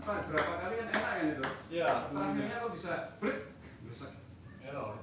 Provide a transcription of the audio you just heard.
berapa kali kan enak kan itu Iya. terakhirnya kok bisa break besar Error.